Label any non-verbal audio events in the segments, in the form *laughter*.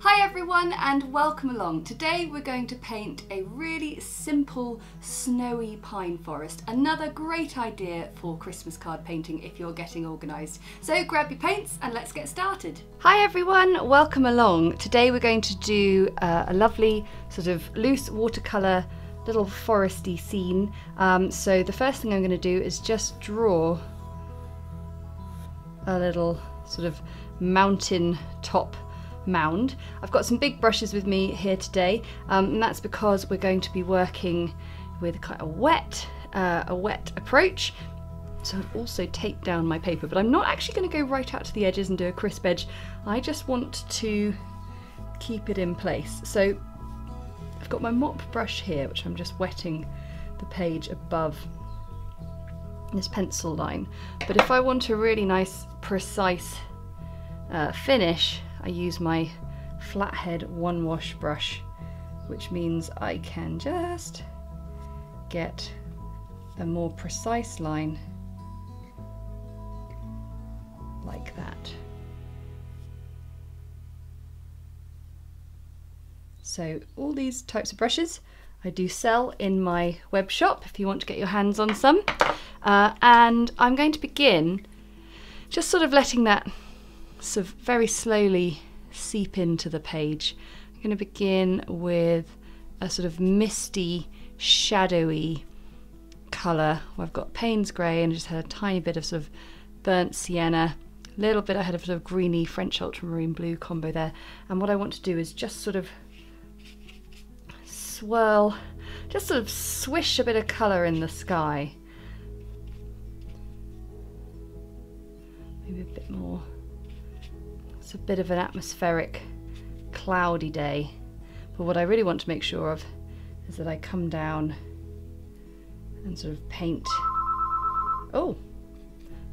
Hi everyone and welcome along. Today we're going to paint a really simple snowy pine forest. Another great idea for Christmas card painting if you're getting organised. So grab your paints and let's get started. Hi everyone, welcome along. Today we're going to do uh, a lovely sort of loose watercolour little foresty scene. Um, so the first thing I'm going to do is just draw a little sort of mountain top mound. I've got some big brushes with me here today, um, and that's because we're going to be working with kind of wet, uh, a wet approach. So I've also taped down my paper, but I'm not actually going to go right out to the edges and do a crisp edge. I just want to keep it in place. So I've got my mop brush here, which I'm just wetting the page above this pencil line. But if I want a really nice, precise uh, finish, I use my flathead one wash brush, which means I can just get a more precise line like that. So all these types of brushes I do sell in my web shop if you want to get your hands on some. Uh, and I'm going to begin just sort of letting that of very slowly seep into the page. I'm going to begin with a sort of misty, shadowy colour. I've got Payne's Grey and just had a tiny bit of sort of burnt sienna, a little bit I had a sort of greeny French ultramarine blue combo there. And what I want to do is just sort of swirl, just sort of swish a bit of colour in the sky. Maybe a bit more it's a bit of an atmospheric, cloudy day. But what I really want to make sure of is that I come down and sort of paint. Oh,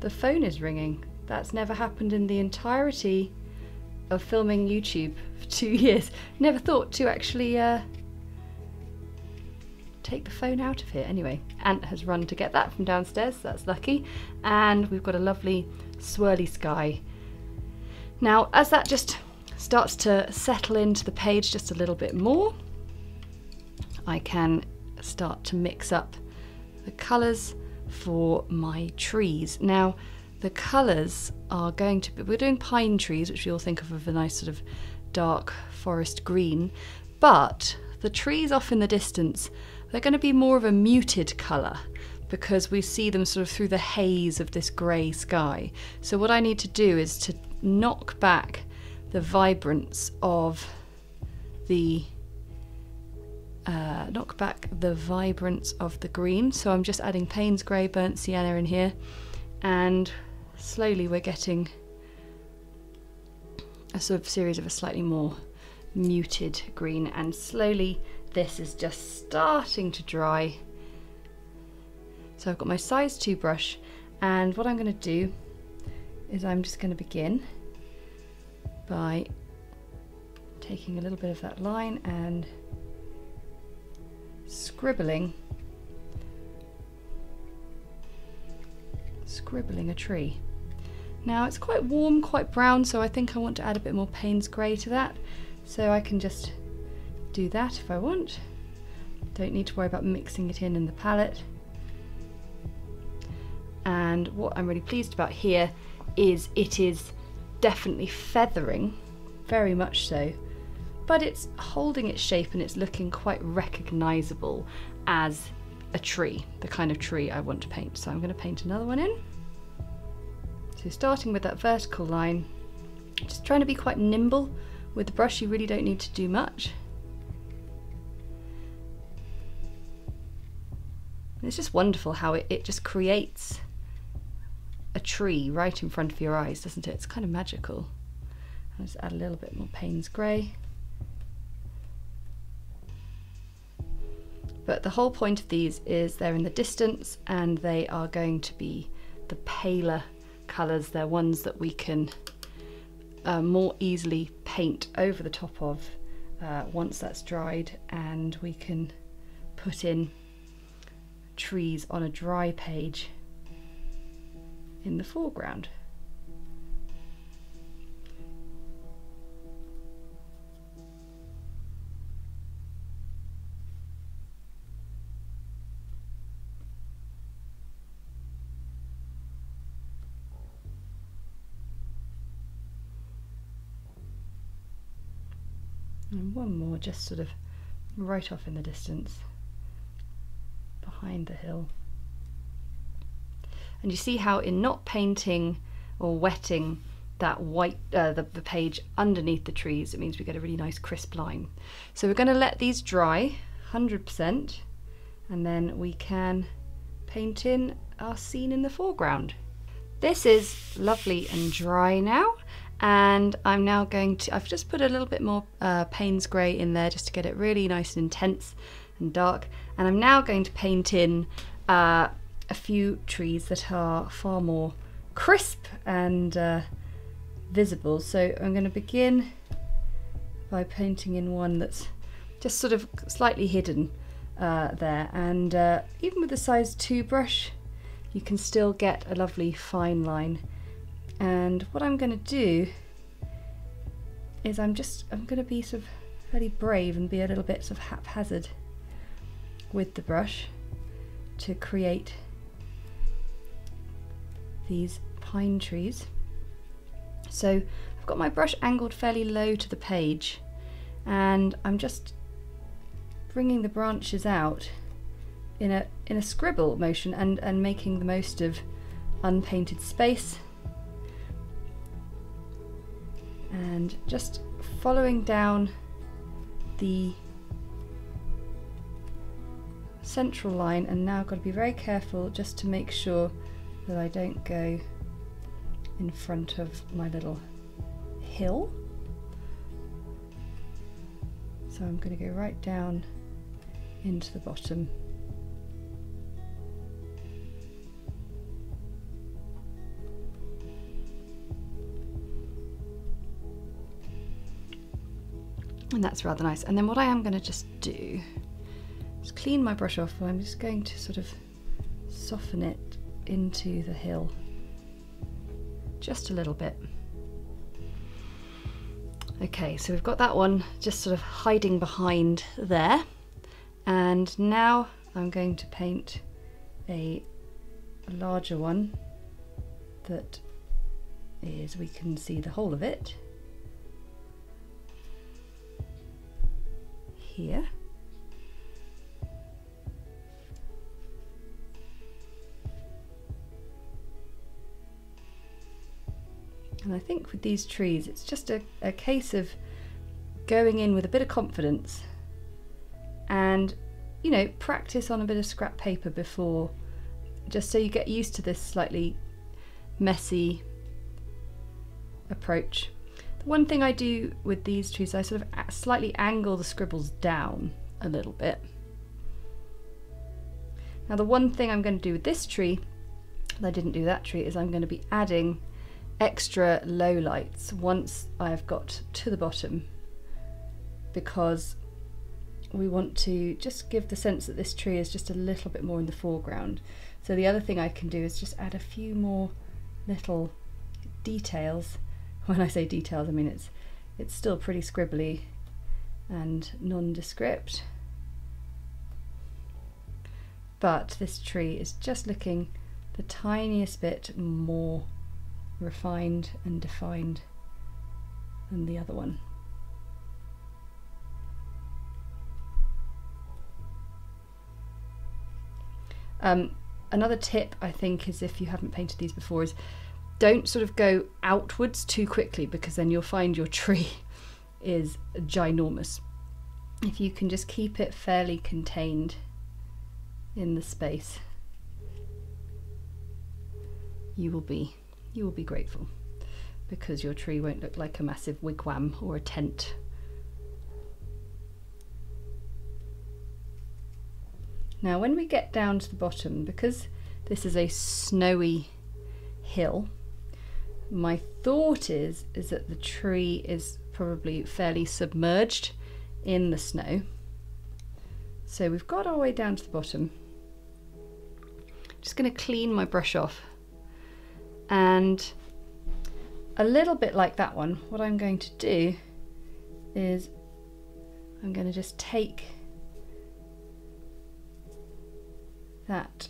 the phone is ringing. That's never happened in the entirety of filming YouTube for two *laughs* years. Never thought to actually uh, take the phone out of here. Anyway, Ant has run to get that from downstairs, so that's lucky. And we've got a lovely swirly sky now, as that just starts to settle into the page just a little bit more, I can start to mix up the colours for my trees. Now, the colours are going to be, we're doing pine trees, which we all think of as a nice sort of dark forest green, but the trees off in the distance, they're going to be more of a muted colour because we see them sort of through the haze of this grey sky. So what I need to do is to knock back the vibrance of the uh, knock back the vibrance of the green. So I'm just adding Payne's Grey, Burnt Sienna in here, and slowly we're getting a sort of series of a slightly more muted green, and slowly this is just starting to dry. So I've got my size 2 brush, and what I'm going to do is I'm just going to begin by taking a little bit of that line and scribbling scribbling a tree. Now it's quite warm, quite brown, so I think I want to add a bit more Payne's Grey to that. So I can just do that if I want. Don't need to worry about mixing it in in the palette. And what I'm really pleased about here is it is definitely feathering, very much so, but it's holding its shape and it's looking quite recognisable as a tree, the kind of tree I want to paint. So I'm going to paint another one in. So starting with that vertical line, just trying to be quite nimble with the brush, you really don't need to do much. it's just wonderful how it, it just creates a tree right in front of your eyes, doesn't it? It's kind of magical. Let's add a little bit more Payne's Grey. But the whole point of these is they're in the distance and they are going to be the paler colours. They're ones that we can uh, more easily paint over the top of uh, once that's dried and we can put in trees on a dry page in the foreground. And one more just sort of right off in the distance behind the hill. And you see how in not painting or wetting that white uh, the, the page underneath the trees it means we get a really nice crisp line. So we're going to let these dry 100% and then we can paint in our scene in the foreground. This is lovely and dry now and I'm now going to I've just put a little bit more uh, Payne's grey in there just to get it really nice and intense and dark. And I'm now going to paint in uh, a few trees that are far more crisp and uh, visible. So I'm going to begin by painting in one that's just sort of slightly hidden uh, there. And uh, even with the size 2 brush, you can still get a lovely fine line. And what I'm going to do is I'm just, I'm going to be sort of fairly brave and be a little bit sort of haphazard with the brush to create these pine trees. So I've got my brush angled fairly low to the page and I'm just bringing the branches out in a in a scribble motion and, and making the most of unpainted space and just following down the central line and now I've got to be very careful just to make sure that I don't go in front of my little hill. So I'm going to go right down into the bottom. And that's rather nice. And then what I am going to just do is clean my brush off. and I'm just going to sort of soften it into the hill just a little bit. Okay, so we've got that one just sort of hiding behind there. And now I'm going to paint a, larger one that is, we can see the whole of it here. And I think with these trees, it's just a, a case of going in with a bit of confidence and, you know, practice on a bit of scrap paper before, just so you get used to this slightly messy approach. The one thing I do with these trees, I sort of slightly angle the scribbles down a little bit. Now the one thing I'm going to do with this tree, that I didn't do that tree, is I'm going to be adding extra low lights once I've got to the bottom because we want to just give the sense that this tree is just a little bit more in the foreground. So the other thing I can do is just add a few more little details. *laughs* When I say details, I mean it's it's still pretty scribbly and nondescript. But this tree is just looking the tiniest bit more refined and defined than the other one. Um, another tip I think is if you haven't painted these before is don't sort of go outwards too quickly because then you'll find your *laughs* tree is ginormous. If you can just keep it fairly contained in the space, you will be you will be grateful because your tree won't look like a massive wigwam or a tent. Now when we get down to the bottom, because this is a snowy hill, my thought is, is that the tree is probably fairly submerged in the snow. So we've got our way down to the bottom. Just going to clean my brush off and a little bit like that one, what I'm going to do is I'm going to just take that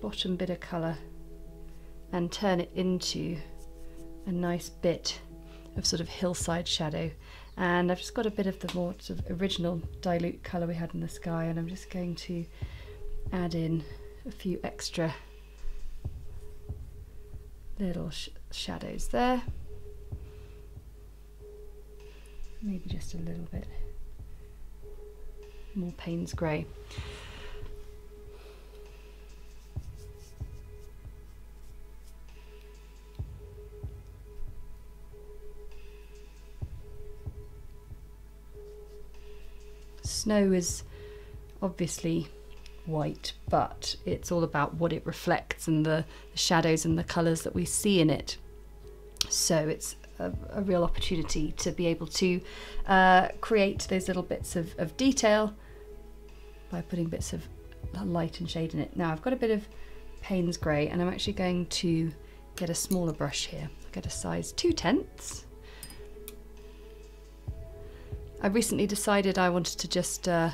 bottom bit of colour and turn it into a nice bit of sort of hillside shadow. And I've just got a bit of the more sort of original dilute colour we had in the sky and I'm just going to add in a few extra little sh shadows there. Maybe just a little bit more Payne's grey Snow is obviously white, but it's all about what it reflects and the, the shadows and the colours that we see in it. So it's a, a real opportunity to be able to uh, create those little bits of, of detail by putting bits of light and shade in it. Now I've got a bit of Payne's grey and I'm actually going to get a smaller brush here. I'll get a size 2 tenths I recently decided I wanted to just uh,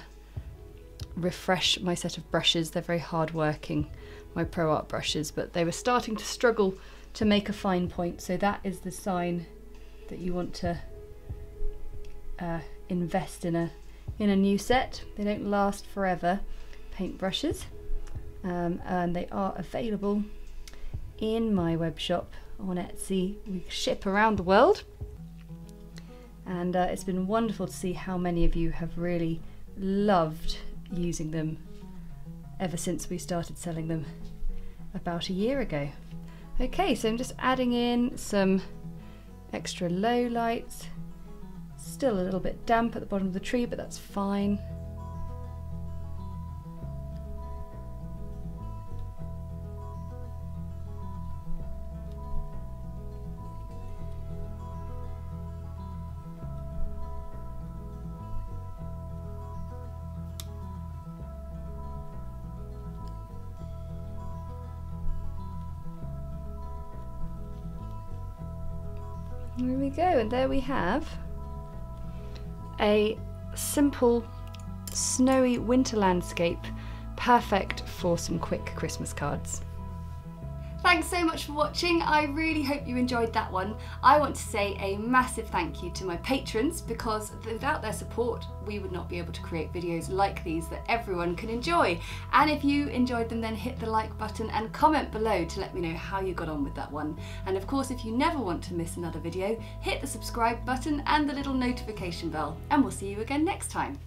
refresh my set of brushes. They're very hard working, my Pro Arte brushes, but they were starting to struggle to make a fine point. So that is the sign that you want to uh, invest in a in a new set. They don't last forever, paint brushes, um, and they are available in my web shop on Etsy. We ship around the world and uh, it's been wonderful to see how many of you have really loved using them ever since we started selling them about a year ago. Okay, so I'm just adding in some extra low lights. Still a little bit damp at the bottom of the tree, but that's fine. There we go, and there we have a simple snowy winter landscape, perfect for some quick Christmas cards. Thanks so much for watching. I really hope you enjoyed that one. I want to say a massive thank you to my patrons because without their support, we would not be able to create videos like these that everyone can enjoy. And if you enjoyed them, then hit the like button and comment below to let me know how you got on with that one. And of course, if you never want to miss another video, hit the subscribe button and the little notification bell. And we'll see you again next time.